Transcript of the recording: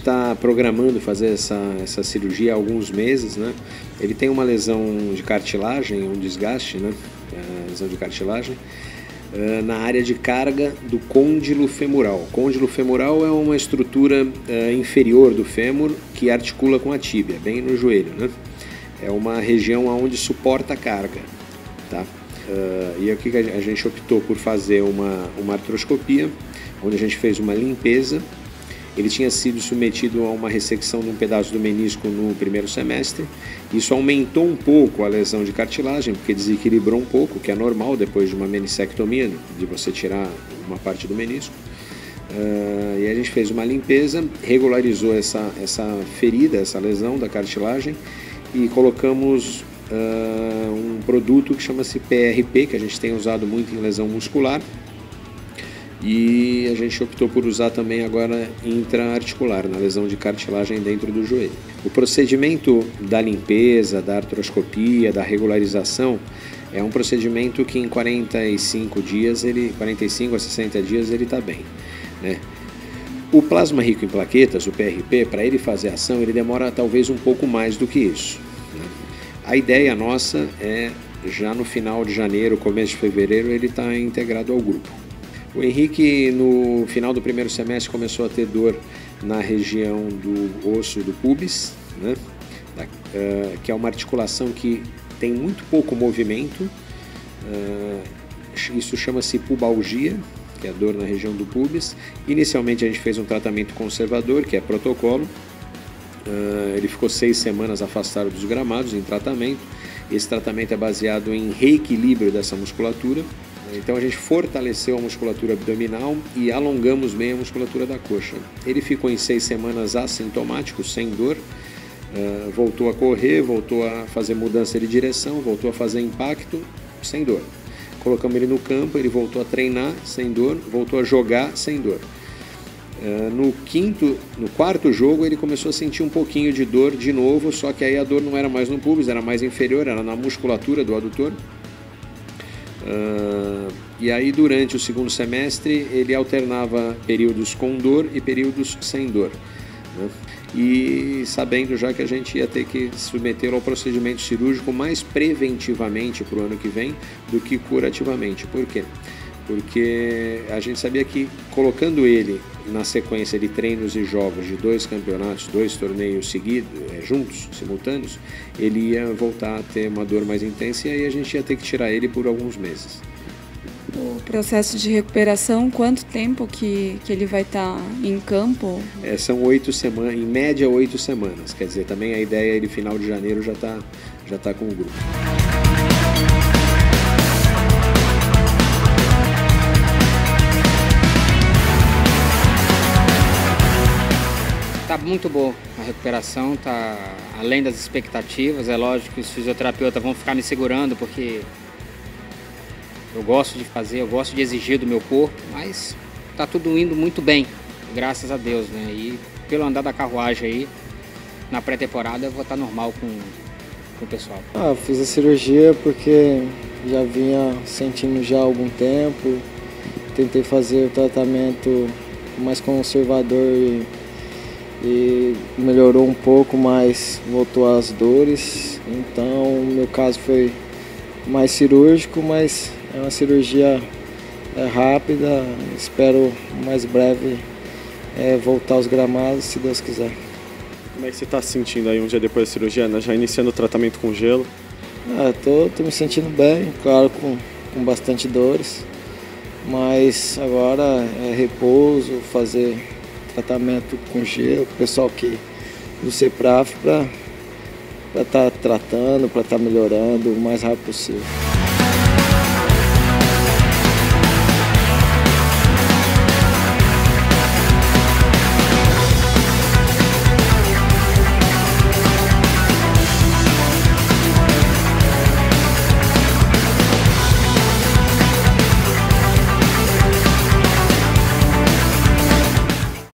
está programando fazer essa, essa cirurgia há alguns meses, né? Ele tem uma lesão de cartilagem, um desgaste, né? É, lesão de cartilagem. Uh, na área de carga do côndilo femoral. Côndilo femoral é uma estrutura uh, inferior do fêmur que articula com a tíbia, bem no joelho, né? É uma região onde suporta a carga, tá? Uh, e aqui a gente optou por fazer uma, uma artroscopia, onde a gente fez uma limpeza ele tinha sido submetido a uma ressecção de um pedaço do menisco no primeiro semestre. Isso aumentou um pouco a lesão de cartilagem, porque desequilibrou um pouco, que é normal depois de uma meniscectomia, de você tirar uma parte do menisco. Uh, e a gente fez uma limpeza, regularizou essa, essa ferida, essa lesão da cartilagem e colocamos uh, um produto que chama-se PRP, que a gente tem usado muito em lesão muscular, e a gente optou por usar também agora intraarticular, na lesão de cartilagem dentro do joelho. O procedimento da limpeza, da artroscopia, da regularização é um procedimento que em 45 dias, ele, 45 a 60 dias ele está bem. Né? O plasma rico em plaquetas, o PRP, para ele fazer ação, ele demora talvez um pouco mais do que isso. Né? A ideia nossa é já no final de janeiro, começo de fevereiro, ele está integrado ao grupo. O Henrique, no final do primeiro semestre, começou a ter dor na região do osso do pubis, né? da, uh, que é uma articulação que tem muito pouco movimento. Uh, isso chama-se pubalgia, que é a dor na região do pubis. Inicialmente a gente fez um tratamento conservador, que é protocolo. Uh, ele ficou seis semanas afastado dos gramados em tratamento. Esse tratamento é baseado em reequilíbrio dessa musculatura. Então a gente fortaleceu a musculatura abdominal e alongamos bem a musculatura da coxa. Ele ficou em seis semanas assintomático, sem dor, uh, voltou a correr, voltou a fazer mudança de direção, voltou a fazer impacto, sem dor. Colocamos ele no campo, ele voltou a treinar sem dor, voltou a jogar sem dor. Uh, no quinto, no quarto jogo ele começou a sentir um pouquinho de dor de novo, só que aí a dor não era mais no pubis, era mais inferior, era na musculatura do adutor. Uh, e aí, durante o segundo semestre, ele alternava períodos com dor e períodos sem dor. Né? E sabendo já que a gente ia ter que submeter ao procedimento cirúrgico mais preventivamente para o ano que vem do que curativamente. Por quê? Porque a gente sabia que colocando ele na sequência de treinos e jogos de dois campeonatos, dois torneios seguidos, é, juntos, simultâneos, ele ia voltar a ter uma dor mais intensa e aí a gente ia ter que tirar ele por alguns meses. O processo de recuperação, quanto tempo que, que ele vai estar tá em campo? É, são oito semanas, em média oito semanas. Quer dizer, também a ideia é de final de janeiro já está já tá com o grupo. Tá muito boa a recuperação, tá além das expectativas. É lógico que os fisioterapeutas vão ficar me segurando porque eu gosto de fazer, eu gosto de exigir do meu corpo, mas tá tudo indo muito bem, graças a Deus, né? E pelo andar da carruagem aí, na pré-temporada eu vou estar tá normal com, com o pessoal. Ah, fiz a cirurgia porque já vinha sentindo já há algum tempo. Tentei fazer o tratamento mais conservador e e melhorou um pouco, mas voltou às dores. Então, meu caso foi mais cirúrgico, mas é uma cirurgia é, rápida. Espero mais breve é, voltar aos gramados, se Deus quiser. Como é que você está se sentindo aí um dia depois da cirurgia, né? já iniciando o tratamento com gelo? Ah, tô, tô me sentindo bem, claro, com, com bastante dores, mas agora é repouso, fazer tratamento com gelo, o pessoal que do CEPRAF para estar tá tratando, para estar tá melhorando o mais rápido possível.